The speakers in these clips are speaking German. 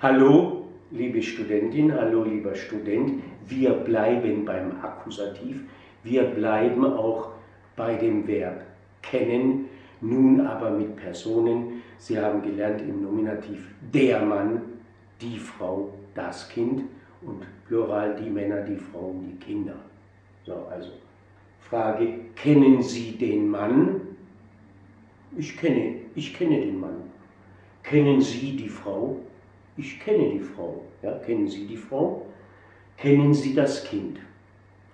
Hallo, liebe Studentin, hallo, lieber Student. Wir bleiben beim Akkusativ. Wir bleiben auch bei dem Verb kennen, nun aber mit Personen. Sie haben gelernt im Nominativ der Mann, die Frau, das Kind und Plural die Männer, die Frauen, die Kinder. So, also Frage, kennen Sie den Mann? Ich kenne, ich kenne den Mann. Kennen Sie die Frau? Ich kenne die Frau. Ja, kennen Sie die Frau? Kennen Sie das Kind?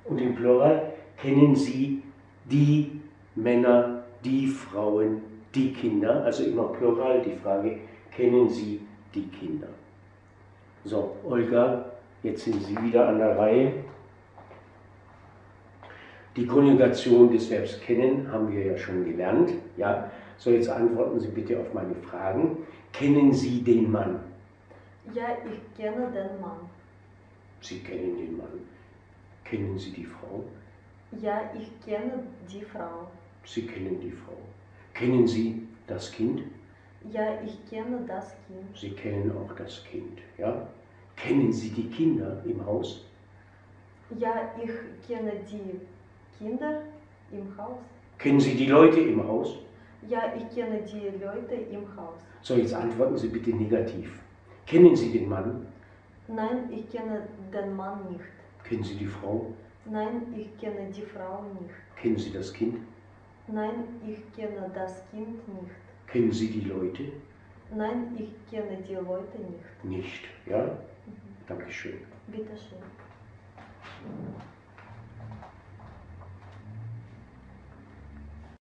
Und im Plural, kennen Sie die Männer, die Frauen, die Kinder? Also immer Plural die Frage, kennen Sie die Kinder? So, Olga, jetzt sind Sie wieder an der Reihe. Die Konjugation des Verbs kennen haben wir ja schon gelernt. Ja? So, jetzt antworten Sie bitte auf meine Fragen. Kennen Sie den Mann? Ja, ich kenne den Mann. Sie kennen den Mann. Kennen Sie die Frau? Ja, ich kenne die Frau. Sie kennen die Frau. Kennen Sie das Kind? Ja, ich kenne das Kind. Sie kennen auch das Kind. Ja? Kennen Sie die Kinder im Haus? Ja, ich kenne die Kinder im Haus. Kennen Sie die Leute im Haus? Ja, ich kenne die Leute im Haus. So, jetzt antworten Sie bitte negativ. Kennen Sie den Mann? Nein, ich kenne den Mann nicht. Kennen Sie die Frau? Nein, ich kenne die Frau nicht. Kennen Sie das Kind? Nein, ich kenne das Kind nicht. Kennen Sie die Leute? Nein, ich kenne die Leute nicht. Nicht, ja? Mhm. Dankeschön. Bitteschön.